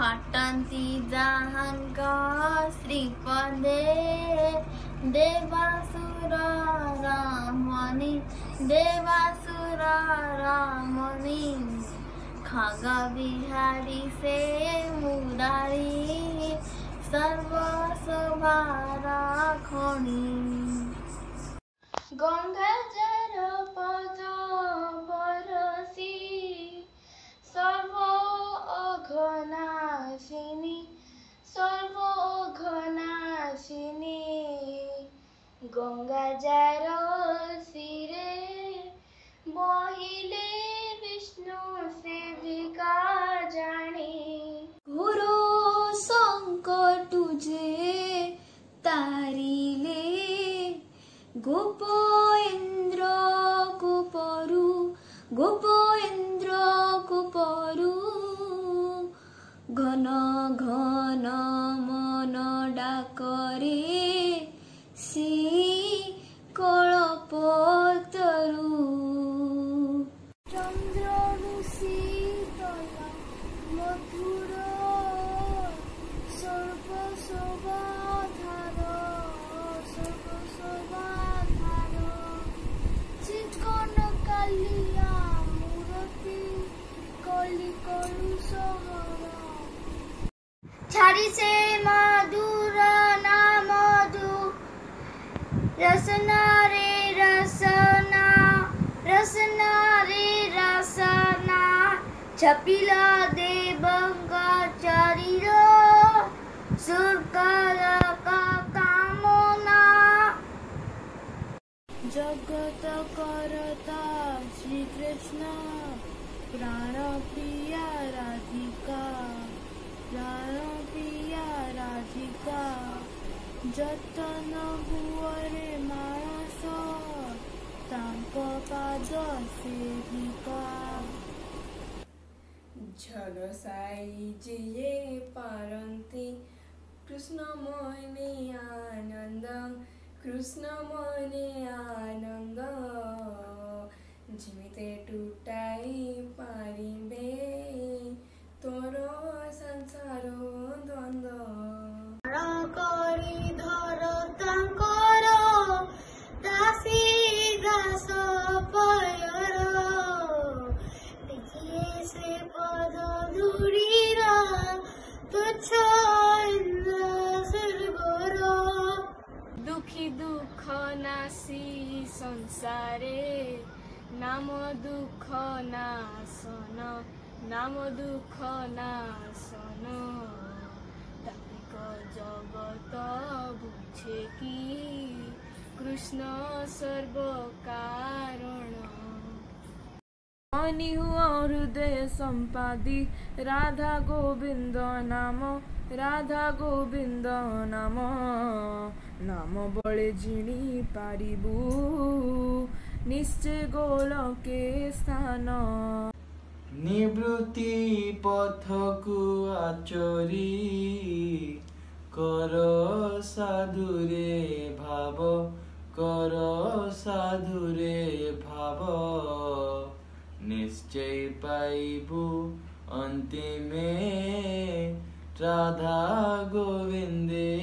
हटन्ति जहनका श्रीपदे देवासुरा रामणि देवासुरा रामणि खगविहारि से मुरारी सर्वसभा राखणि गंगा গঙ্গা যার শিরে বহিলে বিষ্ণু সেবিকা জানি। ঘোর সংকট যে তারিলে গোপেন্দ্র কুপরু গোপেন্দ্র কুপরু। ঘন ঘন মন ডাকরে সে কলপতরু চন্দ্র শীতল মধুর সর্ব শোভাধার সর্ব শোভাধার চিকন কালিয়া মূরতি কলি করু সহর। ছাড়িছে মধুর छपिला दे बंगा चारी सुरकारा का कामना। जगत करता श्री कृष्ण प्राण प्रिया राधिका प्राण प्रिया राधिका। जतन हुआ मानस तांक पाद सेविका। झल साई जे पारे कृष्ण मि आनन्द कृष्ण मन आनन्दिमि टुटाई पारि দুঃখী দুঃখ নাসি সংসারে। নাম দুঃখ নাশন নাম দুঃখ নাশন তাক জগত বুঝে কি? কৃষ্ণ সর্বকারণ ज्ञानी हुआ हृदय संपादी राधा गोविंद नामो राधा गोविंद नाम नाम बड़े जिणी पारिबू निश्चय गोल के स्थान निवृत्ति पथ को आचरी कर साधुरे भाव कर साधुरे भाव নিশ্চয় পাইবু অন্তিমে রাধা গোবিন্দে ঠাব